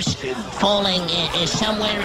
falling uh, somewhere.